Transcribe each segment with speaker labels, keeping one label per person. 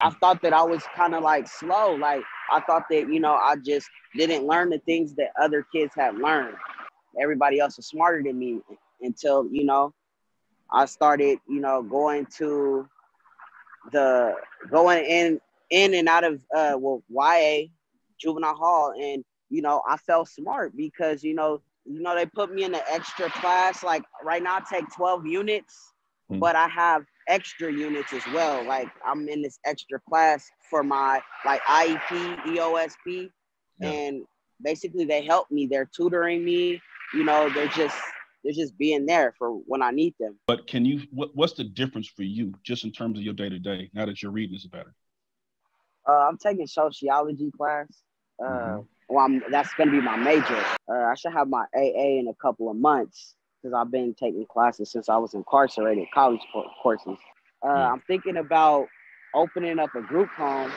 Speaker 1: I thought that I was kind of like slow. Like I thought that, you know, I just didn't learn the things that other kids had learned. Everybody else was smarter than me until, you know, I started, you know, going to the going in in and out of uh well YA juvenile hall and you know I felt smart because you know you know they put me in the extra class like right now I take 12 units mm-hmm. but I have extra units as well like I'm in this extra class for my like IEP EOSP yeah. and basically they help me they're tutoring me you know they're just they're just being there for when I need them.
Speaker 2: But can you? What, what's the difference for you, just in terms of your day to day? Now that your reading is better.
Speaker 1: Uh, I'm taking sociology class. Uh, mm-hmm. Well, I'm, that's going to be my major. Uh, I should have my AA in a couple of months because I've been taking classes since I was incarcerated, college courses. Uh, mm-hmm. I'm thinking about opening up a group home,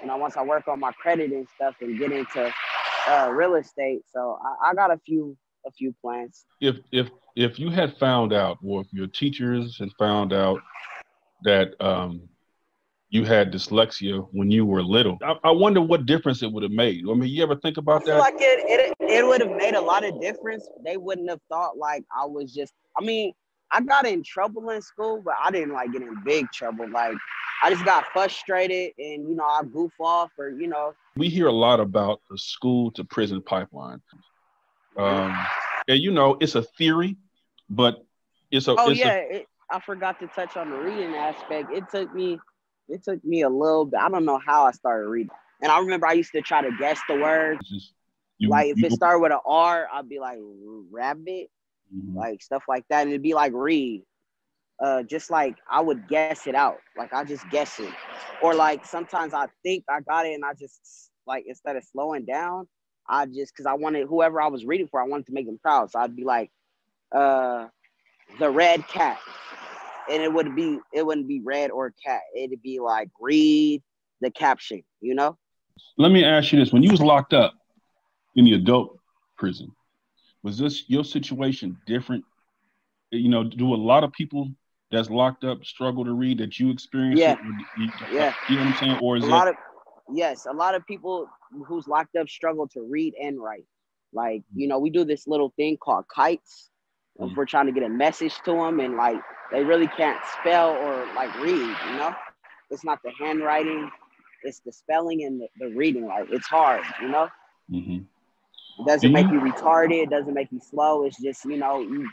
Speaker 1: you know, once I work on my credit and stuff and get into uh, real estate. So I, I got a few a few plans.
Speaker 2: If if if you had found out, or if your teachers had found out that um, you had dyslexia when you were little, I, I, wonder what difference it would have made. I mean, you ever think about that?
Speaker 1: like it, it, it would have made a lot of difference. They wouldn't have thought like I was just. I mean, I got in trouble in school, but I didn't like get in big trouble. Like I just got frustrated and you know I goof off or you know.
Speaker 2: We hear a lot about the school to prison pipeline. Um, and you know, it's a theory, but it's a.
Speaker 1: Oh
Speaker 2: it's
Speaker 1: yeah, a, it, I forgot to touch on the reading aspect. It took me, it took me a little bit. I don't know how I started reading, and I remember I used to try to guess the words. Just, you, like if you, it started with an R, I'd be like rabbit, mm-hmm. like stuff like that, and it'd be like read. Uh, just like I would guess it out, like I just guess it, or like sometimes I think I got it and I just like instead of slowing down, I just because I wanted whoever I was reading for, I wanted to make them proud. So I'd be like, uh, the red cat, and it would be it wouldn't be red or cat. It'd be like read the caption, you know.
Speaker 2: Let me ask you this: When you was locked up in the adult prison, was this your situation different? You know, do a lot of people that's locked up struggle to read that you experienced?
Speaker 1: Yeah,
Speaker 2: you,
Speaker 1: yeah.
Speaker 2: You know what I'm saying? Or is
Speaker 1: a
Speaker 2: it?
Speaker 1: Of, yes, a lot of people who's locked up struggle to read and write. Like, you know, we do this little thing called kites. If mm-hmm. we're trying to get a message to them and like they really can't spell or like read, you know? It's not the handwriting, it's the spelling and the, the reading. Like it's hard, you know?
Speaker 2: Mm-hmm.
Speaker 1: It doesn't make you retarded, it doesn't make you slow. It's just, you know, you,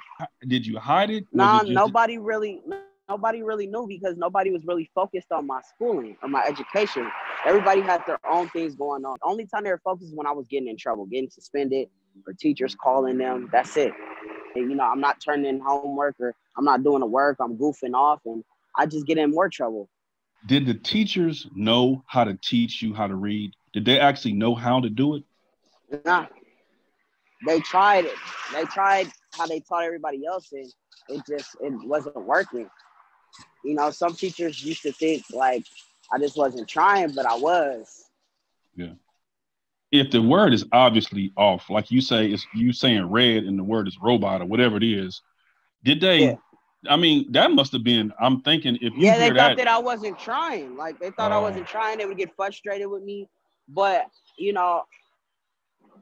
Speaker 2: did you hide it?
Speaker 1: No, nah, nobody really nobody really knew because nobody was really focused on my schooling or my education. Everybody had their own things going on. The only time they were focused was when I was getting in trouble, getting suspended, or teachers calling them. That's it. You know, I'm not turning in homework or I'm not doing the work. I'm goofing off, and I just get in more trouble.
Speaker 2: Did the teachers know how to teach you how to read? Did they actually know how to do it?
Speaker 1: Nah. They tried it. They tried how they taught everybody else, and it just it wasn't working you know, some teachers used to think like I just wasn't trying, but I was.
Speaker 2: Yeah. If the word is obviously off, like you say, it's you saying red and the word is robot or whatever it is, did they? Yeah. I mean, that must have been. I'm thinking if you
Speaker 1: yeah, they thought
Speaker 2: that,
Speaker 1: that, I wasn't trying. Like they thought uh, I wasn't trying. They would get frustrated with me. But you know,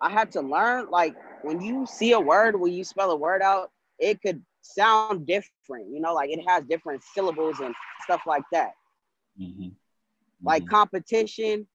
Speaker 1: I had to learn. Like when you see a word, when you spell a word out, it could sound different. You know, like it has different syllables and stuff like that.
Speaker 2: Mm-hmm.
Speaker 1: Like mm-hmm. competition,